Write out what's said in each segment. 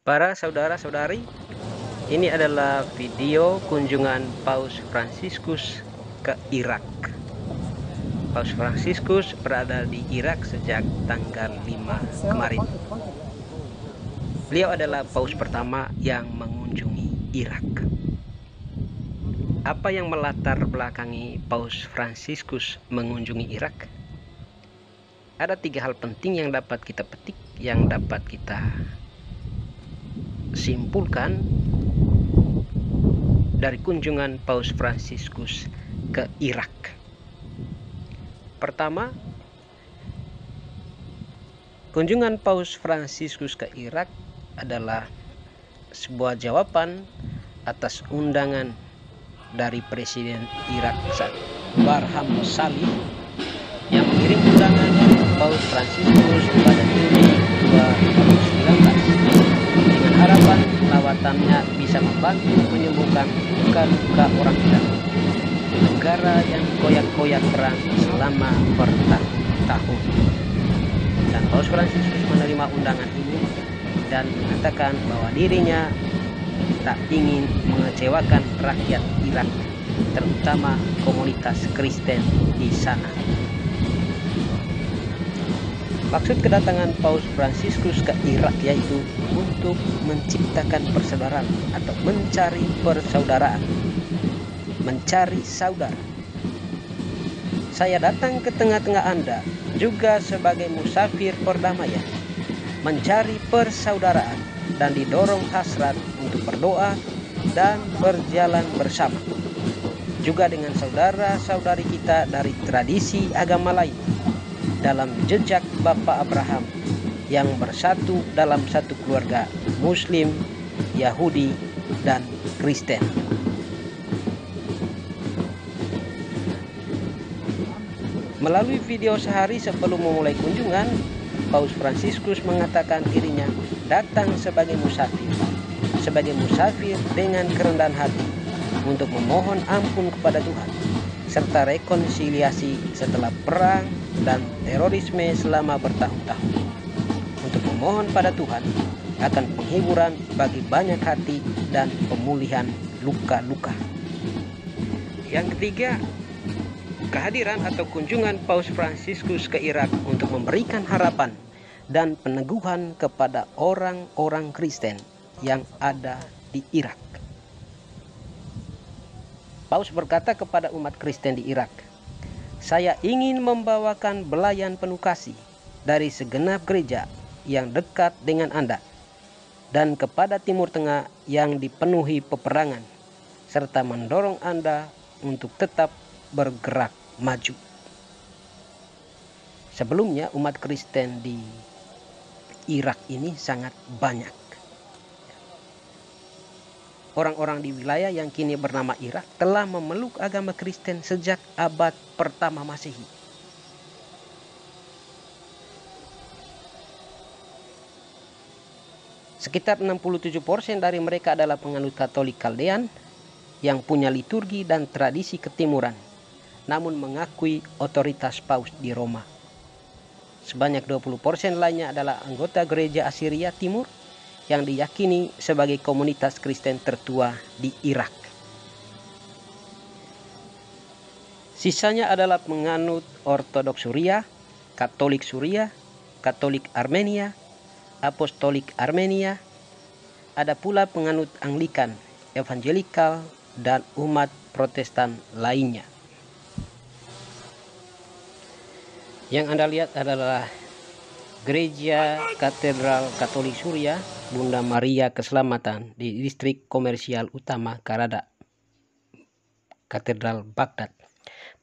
Para saudara-saudari, ini adalah video kunjungan Paus Fransiskus ke Irak. Paus Fransiskus berada di Irak sejak tanggal 5 kemarin. Beliau adalah paus pertama yang mengunjungi Irak. Apa yang melatar belakangi Paus Fransiskus mengunjungi Irak? Ada tiga hal penting yang dapat kita petik, yang dapat kita simpulkan dari kunjungan Paus Fransiskus ke Irak. Pertama, kunjungan Paus Fransiskus ke Irak adalah sebuah jawaban atas undangan dari Presiden Irak Barham Salih yang mengirim undangan Paus Fransiskus pada lawatannya bisa membantu menyembuhkan luka-luka orang Irak negara yang koyak-koyak perang selama bertahun-tahun dan Paus Fransiskus menerima undangan ini dan mengatakan bahwa dirinya tak ingin mengecewakan rakyat Irak, terutama komunitas Kristen di sana. Maksud kedatangan Paus Fransiskus ke Irak yaitu untuk menciptakan persaudaraan atau mencari persaudaraan, mencari saudara. Saya datang ke tengah-tengah Anda juga sebagai musafir perdamaian mencari persaudaraan dan didorong hasrat untuk berdoa dan berjalan bersama. Juga dengan saudara-saudari kita dari tradisi agama lain dalam jejak Bapak Abraham yang bersatu dalam satu keluarga Muslim, Yahudi, dan Kristen. Melalui video sehari sebelum memulai kunjungan, Paus Fransiskus mengatakan dirinya datang sebagai musafir, sebagai musafir dengan kerendahan hati untuk memohon ampun kepada Tuhan, serta rekonsiliasi setelah perang dan terorisme selama bertahun-tahun. Untuk memohon pada Tuhan akan penghiburan bagi banyak hati dan pemulihan luka-luka. Yang ketiga, kehadiran atau kunjungan Paus Fransiskus ke Irak untuk memberikan harapan dan peneguhan kepada orang-orang Kristen yang ada di Irak. Paus berkata kepada umat Kristen di Irak, "Saya ingin membawakan belayan penuh kasih dari segenap gereja yang dekat dengan Anda dan kepada Timur Tengah yang dipenuhi peperangan serta mendorong Anda untuk tetap bergerak maju. Sebelumnya umat Kristen di Irak ini sangat banyak. Orang-orang di wilayah yang kini bernama Irak telah memeluk agama Kristen sejak abad pertama Masehi. Sekitar 67% dari mereka adalah penganut Katolik Kaldean yang punya liturgi dan tradisi ketimuran namun mengakui otoritas paus di Roma. Sebanyak 20% lainnya adalah anggota gereja Assyria Timur yang diyakini sebagai komunitas Kristen tertua di Irak. Sisanya adalah penganut Ortodoks Suria, Katolik Suria, Katolik Armenia, Apostolik Armenia, ada pula penganut Anglikan, Evangelikal, dan umat Protestan lainnya. Yang Anda lihat adalah Gereja Katedral Katolik Surya Bunda Maria Keselamatan di distrik komersial utama Karada, Katedral Baghdad.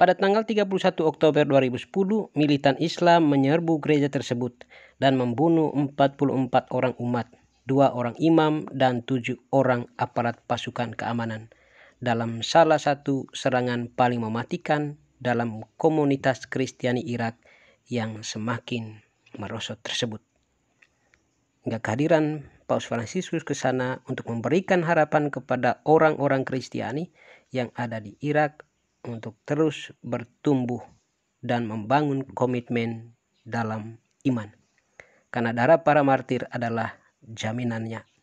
Pada tanggal 31 Oktober 2010, militan Islam menyerbu gereja tersebut dan membunuh 44 orang umat, dua orang imam, dan tujuh orang aparat pasukan keamanan dalam salah satu serangan paling mematikan dalam komunitas Kristiani Irak yang semakin merosot tersebut. Hingga kehadiran Paus Fransiskus ke sana untuk memberikan harapan kepada orang-orang Kristiani yang ada di Irak untuk terus bertumbuh dan membangun komitmen dalam iman. Karena darah para martir adalah jaminannya